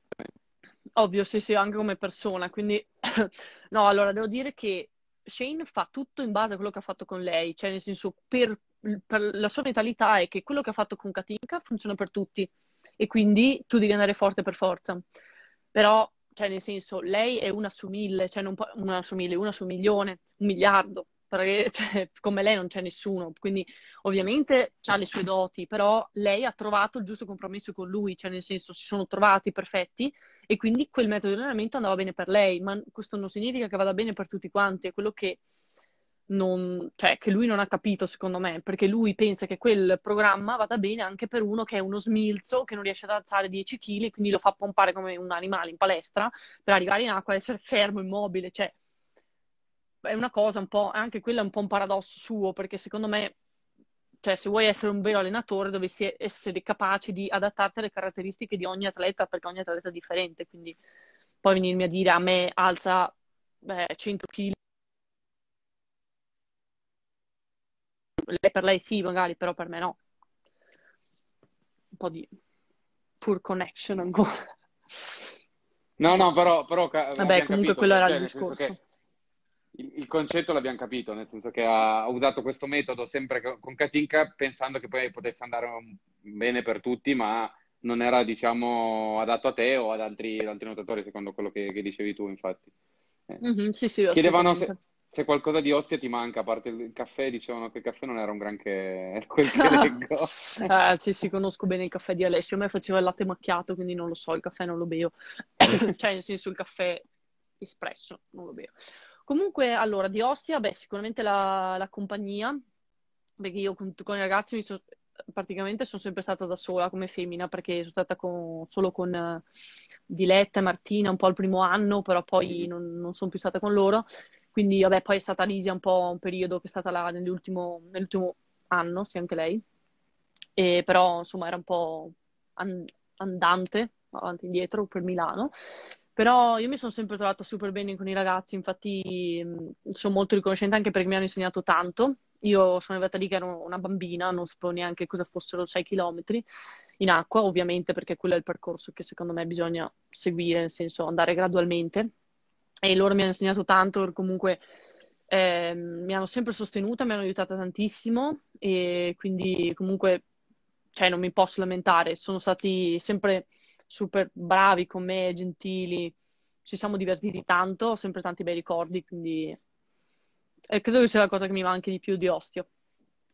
Ovvio, sì, sì, anche come persona. Quindi, <coughs> no, allora devo dire che Shane fa tutto in base a quello che ha fatto con lei, cioè nel senso, per, per la sua mentalità è che quello che ha fatto con Katinka funziona per tutti e quindi tu devi andare forte per forza. Però, cioè nel senso, lei è una su mille, cioè non una su mille, una su un milione, un miliardo perché <laughs> cioè, come lei non c'è nessuno, quindi ovviamente ha le sue doti, però lei ha trovato il giusto compromesso con lui, cioè nel senso si sono trovati perfetti e quindi quel metodo di allenamento andava bene per lei, ma questo non significa che vada bene per tutti quanti, è quello che, non, cioè, che lui non ha capito secondo me, perché lui pensa che quel programma vada bene anche per uno che è uno smilzo, che non riesce ad alzare 10 kg, quindi lo fa pompare come un animale in palestra per arrivare in acqua e essere fermo, immobile, cioè è una cosa un po', anche quella è un po' un paradosso suo, perché secondo me, cioè, se vuoi essere un vero allenatore, dovresti essere capace di adattarti alle caratteristiche di ogni atleta, perché ogni atleta è differente, quindi poi venirmi a dire a me alza beh, 100 kg. Per lei sì, magari, però per me no. Un po' di poor connection ancora. No, no, però... però Vabbè, comunque quello era il cioè, discorso il, il, concetto l'abbiamo capito, nel senso che ha, ha usato questo metodo sempre con Katinka pensando che poi potesse andare bene per tutti, ma non era, diciamo, adatto a te o ad altri, ad altri nuotatori, secondo quello che, che, dicevi tu, infatti. Eh. Mm-hmm, sì, sì, Chiedevano se, se, qualcosa di Ostia ti manca, a parte il caffè, dicevano che il caffè non era un granché, <laughs> quel che leggo. eh, <laughs> sì, sì, conosco bene il caffè di Alessio, a me faceva il latte macchiato, quindi non lo so, il caffè non lo bevo. <coughs> cioè, nel senso, il caffè espresso, non lo bevo. Comunque, allora, di Ostia, beh, sicuramente la, la compagnia, perché io con, con i ragazzi mi so, praticamente sono sempre stata da sola come femmina, perché sono stata con, solo con uh, Diletta e Martina un po' il primo anno, però poi non, non sono più stata con loro. Quindi, vabbè, poi è stata Lisia un po' un periodo che è stata là nell'ultimo, nell'ultimo anno, sì, anche lei. E, però, insomma, era un po' andante, avanti e indietro per Milano. Però io mi sono sempre trovata super bene con i ragazzi, infatti sono molto riconoscente anche perché mi hanno insegnato tanto. Io sono arrivata lì che ero una bambina, non sapevo neanche cosa fossero 6 km in acqua, ovviamente perché quello è il percorso che secondo me bisogna seguire, nel senso andare gradualmente. E loro mi hanno insegnato tanto, comunque eh, mi hanno sempre sostenuta, mi hanno aiutata tantissimo e quindi comunque cioè, non mi posso lamentare, sono stati sempre super bravi con me, gentili, ci siamo divertiti tanto, ho sempre tanti bei ricordi, quindi e credo che sia la cosa che mi manchi di più di Ostio.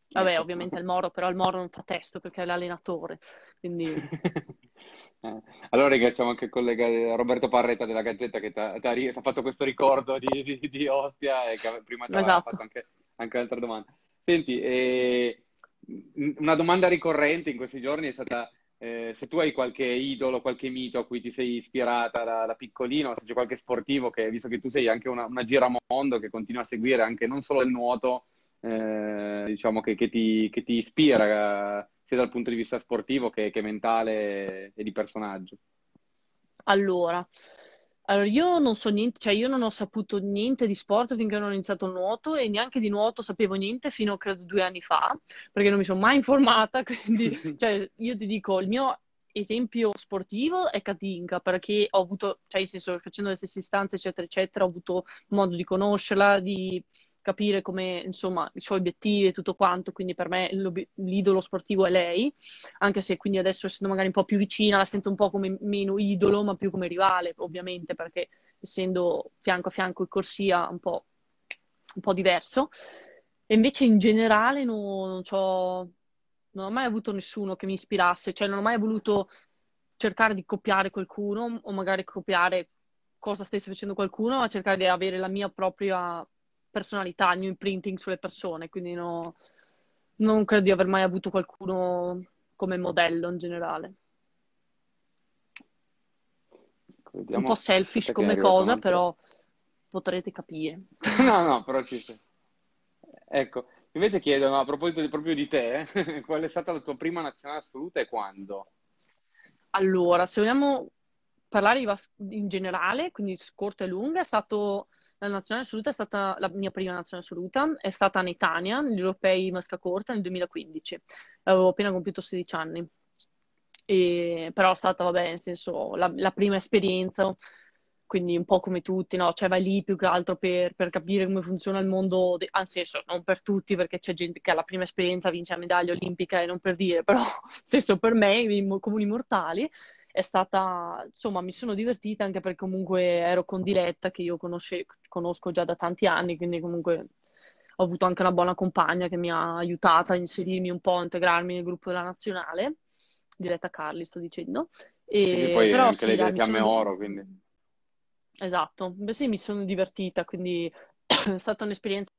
Vabbè, ecco. ovviamente il Moro, però il Moro non fa testo perché è l'allenatore, quindi... <laughs> Eh, allora ringraziamo anche il collega Roberto Parretta della Gazzetta che ti ha fatto questo ricordo di, di, di, Ostia e che prima ti esatto. fatto anche, anche altre domande. Senti, eh, una domanda ricorrente in questi giorni è stata eh, se tu hai qualche idolo, qualche mito a cui ti sei ispirata da, da piccolino, se c'è qualche sportivo che, visto che tu sei anche una, una giramondo che continua a seguire anche non solo il nuoto, eh, diciamo che, che, ti, che, ti, ispira eh, sia dal punto di vista sportivo che, che mentale e di personaggio. Allora, allora, io non so niente, cioè io non ho saputo niente di sport finché non ho iniziato il nuoto e neanche di nuoto sapevo niente fino a credo due anni fa, perché non mi sono mai informata, <laughs> quindi <laughs> cioè, io ti dico, il mio esempio sportivo è Katinka, perché ho avuto, cioè nel senso, facendo le stesse istanze, eccetera, eccetera, ho avuto modo di conoscerla, di capire come, insomma, i suoi obiettivi e tutto quanto, quindi per me l'idolo sportivo è lei, anche se quindi adesso essendo magari un po' più vicina la sento un po' come meno idolo, ma più come rivale, ovviamente, perché essendo fianco a fianco in corsia un po', un po diverso. E invece in generale non, non, non ho mai avuto nessuno che mi ispirasse, cioè non ho mai voluto cercare di copiare qualcuno o magari copiare cosa stesse facendo qualcuno, ma cercare di avere la mia propria personalità, il mio imprinting sulle persone, quindi no, non credo di aver mai avuto qualcuno come modello in generale. Vediamo un po' selfish come cosa, però potrete capire. <laughs> no, no, però ci sei. Ecco, invece chiedo, a proposito di, proprio di te, <laughs> qual è stata la tua prima nazionale assoluta e quando? Allora, se vogliamo parlare in generale, quindi corta e lunga, è stato la nazionale assoluta è stata la mia prima nazionale assoluta, è stata a Netania, negli europei Masca Corta nel 2015. Avevo appena compiuto 16 anni. E, però è stata, vabbè, nel senso, la, la, prima esperienza, quindi un po' come tutti, no? Cioè vai lì più che altro per, per capire come funziona il mondo, de- nel senso, non per tutti, perché c'è gente che ha la prima esperienza vince la medaglia olimpica e non per dire, però, <laughs> nel senso, per me, i comuni mortali, è stata, insomma, mi sono divertita anche perché comunque ero con Diletta, che io conosce, conosco già da tanti anni, quindi comunque ho avuto anche una buona compagna che mi ha aiutata a inserirmi un po', a integrarmi nel gruppo della nazionale, Diletta Carli sto dicendo. E, sì, sì, poi però, anche sì, lei delle fiamme sono... oro, quindi... Esatto, beh sì, mi sono divertita, quindi <clears throat> è stata un'esperienza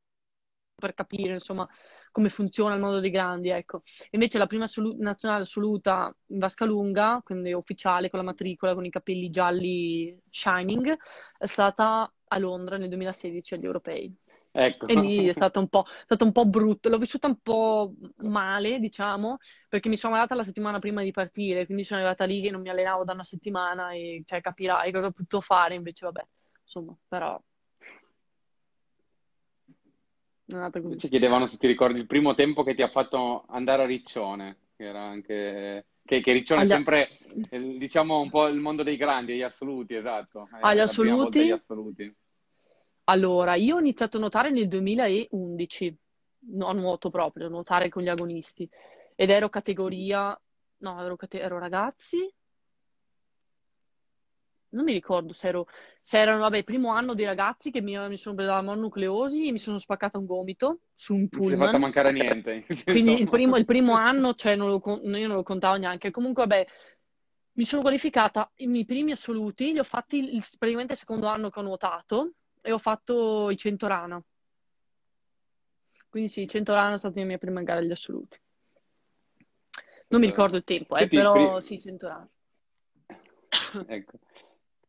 per capire insomma come funziona il mondo dei grandi, ecco. Invece la prima assolu- nazionale assoluta in vasca lunga, quindi ufficiale con la matricola, con i capelli gialli shining, è stata a Londra nel 2016 agli europei. Ecco. E lì è stato, un po', è stato un po' brutto, l'ho vissuta un po' male, diciamo, perché mi sono malata la settimana prima di partire, quindi sono arrivata lì che non mi allenavo da una settimana e cioè, capirai cosa ho potuto fare, invece vabbè, insomma, però ci chiedevano se ti ricordi il primo tempo che ti ha fatto andare a Riccione, che era anche... Che, che Riccione Agli... è sempre, diciamo, un po' il mondo dei grandi, degli assoluti, esatto. Agli assoluti? assoluti? Allora, io ho iniziato a nuotare nel 2011, no, a nuoto proprio, a nuotare con gli agonisti. Ed ero categoria, no, ero, cate... ero ragazzi, non mi ricordo se, ero, se erano, vabbè, il primo anno dei ragazzi che mi, mi sono presa la mononucleosi e mi sono spaccata un gomito su un pullman. Non si è fatta mancare niente. Quindi il primo, il primo, anno, cioè, non lo, io non lo contavo neanche. Comunque, vabbè, mi sono qualificata, i miei primi assoluti li ho fatti il, praticamente il secondo anno che ho nuotato e ho fatto i 100 rana. Quindi sì, i 100 rana sono stati le mie prime gare agli assoluti. Non mi ricordo il tempo, eh, però sì, 100 rana. <coughs> ecco.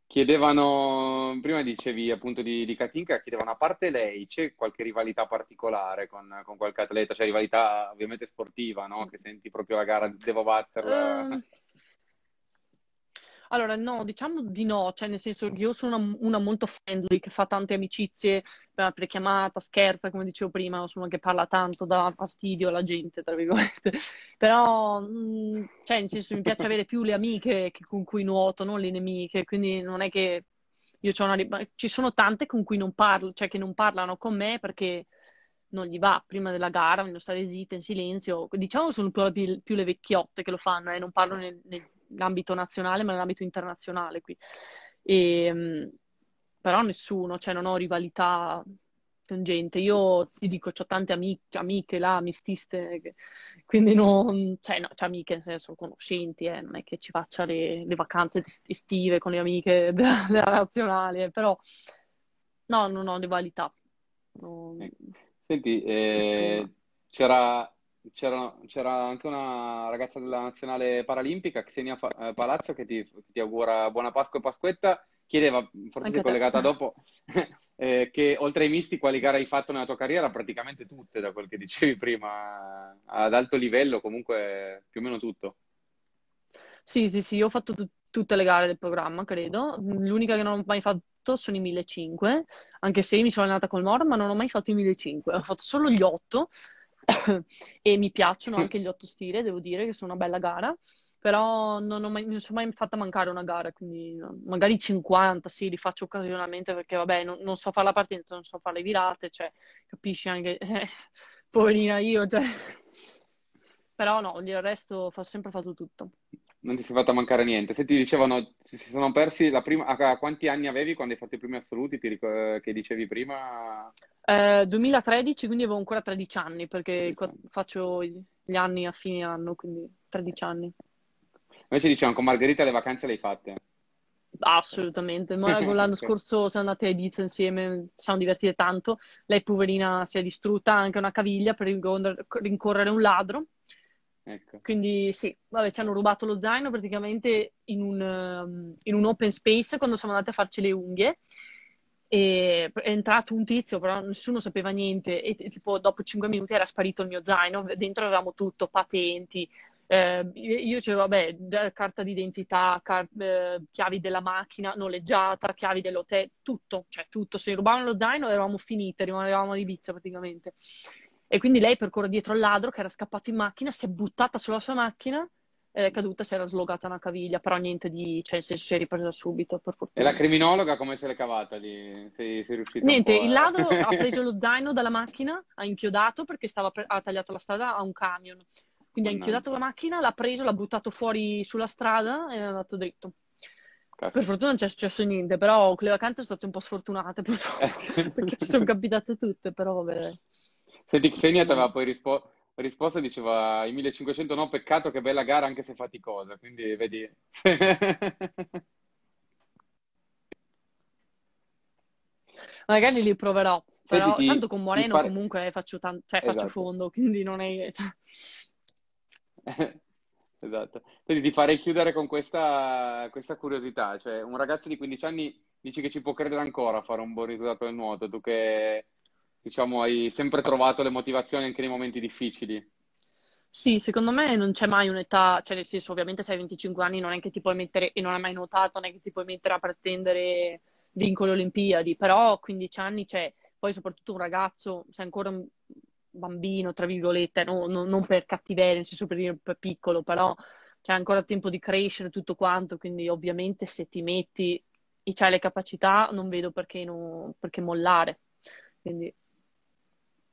Chiedevano, prima dicevi appunto di, di Katinka, chiedevano a parte lei, c'è qualche rivalità particolare con, con qualche atleta? Cioè rivalità ovviamente sportiva, no? Che senti proprio la gara, devo batterla? Uh, allora, no, diciamo di no, cioè nel senso che io sono una, una molto friendly, che fa tante amicizie per chiamata, scherza, come dicevo prima, sono una che parla tanto, dà fastidio alla gente, tra virgolette. <laughs> Però, mh, mm, cioè, nel senso, mi piace avere più le amiche che, con cui nuoto, non le nemiche, quindi non è che io ho una... Ci sono tante con cui non parlo, cioè che non parlano con me perché non gli va prima della gara, vogliono stare zitte in silenzio. Diciamo sono più, più le vecchiotte che lo fanno, eh, non parlo nel, nel nell'ambito nazionale, ma nell'ambito internazionale qui. E, ehm, però nessuno, cioè non ho rivalità con gente. Io ti dico, ho tante amiche, amiche là, amististe, che, quindi non, cioè, no, cioè amiche nel senso conoscenti, eh, non è che ci faccia le, le vacanze estive con le amiche <laughs> della, della nazionale, però no, non ho rivalità. Non... Senti, eh, c'era c'era, c'era, anche una ragazza della nazionale paralimpica, Xenia eh, Palazzo, che ti, ti, augura buona Pasqua e Pasquetta. Chiedeva, forse anche sei collegata dopo, <laughs> eh, che oltre ai misti, quali gare hai fatto nella tua carriera? Praticamente tutte, da quel che dicevi prima, ad alto livello, comunque più o meno tutto. Sì, sì, sì, io ho fatto t- tutte le gare del programma, credo. L'unica che non ho mai fatto sono i 1500, anche se mi sono allenata col MOR, ma non ho mai fatto i 1500, ho fatto solo gli 8 <coughs> e mi piacciono anche gli otto stile, devo dire che sono una bella gara. però non, ho mai, non sono mai fatta mancare una gara, quindi magari 50 sì, li faccio occasionalmente perché vabbè, non, non so fare la partenza, non so fare le virate, cioè capisci anche, <laughs> eh, poverina io, cioè. però no, il resto ho sempre fatto tutto. Non ti sei fatta mancare niente. Se ti dicevano, si sono persi la prima, a quanti anni avevi quando hai fatto i primi assoluti, ti ric- che dicevi prima? Eh, 2013, quindi avevo ancora 13 anni, perché faccio gli anni a fine anno, quindi 13 anni. Invece dicevano con Margherita le vacanze le hai fatte? Assolutamente, ma l'anno <laughs> scorso siamo andati a Ibiza insieme, ci siamo divertiti tanto. Lei, poverina, si è distrutta anche una caviglia per rincorrere un ladro. Ecco. Quindi sì, vabbè, ci hanno rubato lo zaino praticamente in un, um, in un open space quando siamo andati a farci le unghie. E è entrato un tizio, però nessuno sapeva niente. E tipo dopo 5 minuti era sparito il mio zaino. Dentro avevamo tutto, patenti, eh, io dicevo, vabbè, carta d'identità, car- eh, chiavi della macchina noleggiata, chiavi dell'hotel, tutto, cioè tutto. Se rubavano lo zaino eravamo finite, rimanevamo di Ibiza praticamente. E quindi lei percorre dietro al ladro che era scappato in macchina, si è buttata sulla sua macchina è caduta, si era slogata una caviglia, però niente di, cioè, si è ripresa subito, per fortuna. E la criminologa come se l'è cavata lì? Sei, sei riuscita Niente, il ladro ha <laughs> preso lo zaino dalla macchina, ha inchiodato perché stava, ha tagliato la strada a un camion. Quindi ha inchiodato la macchina, l'ha preso, l'ha buttato fuori sulla strada e è andato dritto. Cazzo. Per fortuna non c'è successo niente, però con le vacanze sono state un po' sfortunate purtroppo, eh, <laughs> perché ci sono capitate tutte, però vabbè. Senti, Xenia ti aveva poi risposto risposta diceva i 1500 no, peccato che bella gara anche se faticosa, quindi vedi. <laughs> Magari li proverò, però Senti, tanto con Moreno fare... comunque faccio, tan- cioè, esatto. faccio fondo, quindi non è... Cioè... <laughs> esatto. Quindi ti farei chiudere con questa, questa, curiosità. Cioè, un ragazzo di 15 anni dici che ci può credere ancora a fare un buon risultato nel nuoto, tu che diciamo hai sempre trovato le motivazioni anche nei momenti difficili. Sì, secondo me non c'è mai un'età, cioè nel senso ovviamente se hai 25 anni non è che ti puoi mettere, e non hai mai nuotato, non è che ti puoi mettere a pretendere vincoli olimpiadi, però a 15 anni c'è, poi soprattutto un ragazzo, sei ancora un bambino, tra virgolette, no, no, non per cattiveria, nel senso per, per piccolo, però c'è ancora tempo di crescere tutto quanto, quindi ovviamente se ti metti e c'hai le capacità non vedo perché, no, perché mollare, quindi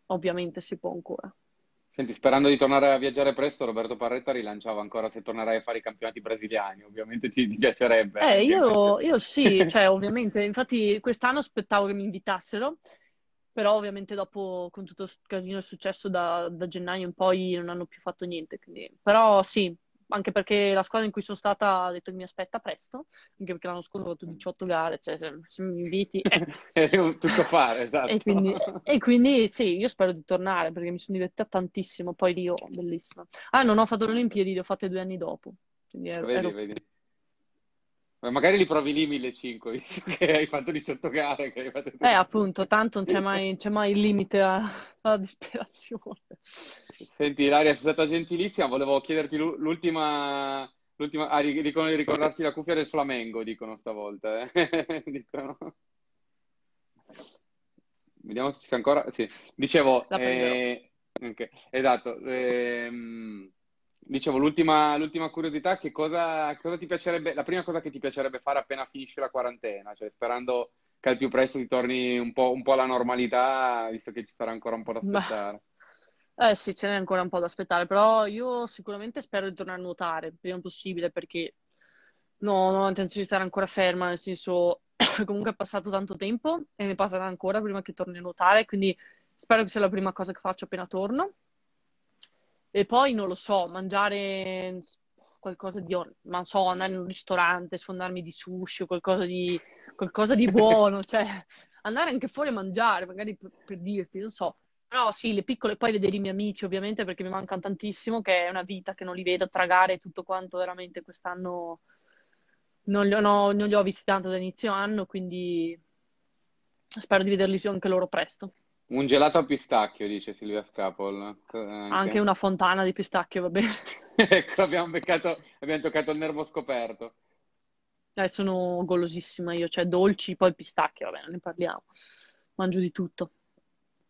ovviamente si può ancora. Senti, sperando di tornare a viaggiare presto, Roberto Parretta rilanciava ancora se tornerai a fare i campionati brasiliani, ovviamente ti, ti piacerebbe. Eh, io, io, sì, cioè ovviamente, infatti quest'anno aspettavo che mi invitassero, però ovviamente dopo con tutto il casino successo da, da, gennaio in poi non hanno più fatto niente, quindi... però sì, anche perché la squadra in cui sono stata ha detto che mi aspetta presto, anche perché l'anno scorso ho fatto 18 gare, cioè se mi inviti... <laughs> È tutto fare, esatto. E quindi, <laughs> e quindi, sì, io spero di tornare perché mi sono divertita tantissimo, poi Rio, bellissima. Ah, non ho fatto le Olimpiadi, le ho fatte due anni dopo. Quindi ero, vedi, ero... vedi. Magari li provi lì 1500, <laughs> visto che hai fatto 18 gare. Che hai fatto... Eh, appunto, tanto non c'è mai, c'è mai il limite alla disperazione. Senti, Ilaria, sei stata gentilissima. Volevo chiederti l'ultima... l'ultima... Ah, dicono di ricordarsi la cuffia del Flamengo, dicono stavolta. Eh? <laughs> dicono... Vediamo se ci sta ancora. Sì. Dicevo... Eh... Okay. Esatto. Ehm Dicevo, l'ultima, l'ultima curiosità, che cosa, cosa, ti piacerebbe, la prima cosa che ti piacerebbe fare appena finisci la quarantena, cioè sperando che al più presto ti torni un po', un po alla normalità, visto che ci sarà ancora un po' da aspettare. Eh sì, ce n'è ancora un po' da aspettare, però io sicuramente spero di tornare a nuotare il prima possibile perché no, non ho intenzione di stare ancora ferma, nel senso <coughs> comunque è passato tanto tempo e ne passerà ancora prima che torni a nuotare, quindi spero che sia la prima cosa che faccio appena torno e poi non lo so, mangiare qualcosa di, non so, andare in un ristorante, sfondarmi di sushi o qualcosa di, qualcosa di buono, cioè andare anche fuori a mangiare, magari per, per dirti, non so. Però sì, le piccole, poi vedere i miei amici ovviamente perché mi mancano tantissimo, che è una vita che non li vedo, tragare tutto quanto veramente quest'anno non li, ho, non li ho visti tanto da inizio anno, quindi spero di vederli anche loro presto. Un gelato a pistacchio, dice Silvia Scapol. Anche, Anche una fontana di pistacchio, va bene. <laughs> ecco, abbiamo, beccato, abbiamo toccato il nervo scoperto. Eh, sono golosissima io, cioè dolci, poi pistacchio, va bene, ne parliamo. Mangio di tutto.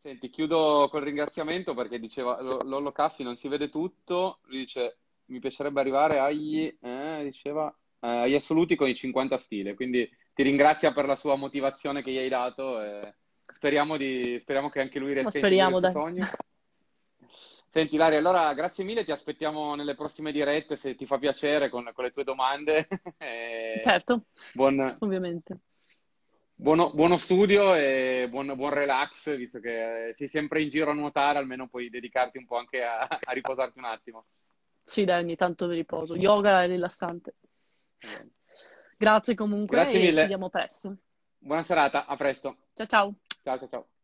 Senti, chiudo col ringraziamento perché diceva Lollo Caffi non si vede tutto, lui dice mi piacerebbe arrivare agli, eh, diceva, eh, agli assoluti con i 50 stile, quindi ti ringrazia per la sua motivazione che gli hai dato e speriamo, di, speriamo che anche lui riesca a inseguire il suo sogno. Senti Lari, allora grazie mille, ti aspettiamo nelle prossime dirette se ti fa piacere con, con le tue domande. <laughs> certo, buon, ovviamente. Buono, buono, studio e buon, buon, relax, visto che sei sempre in giro a nuotare, almeno puoi dedicarti un po' anche a, a riposarti un attimo. Sì, dai, ogni tanto mi riposo. Yoga è rilassante. Grazie comunque Grazie e mille. ci vediamo presto. Buona serata, a presto. Ciao ciao. Ciao ciao ciao.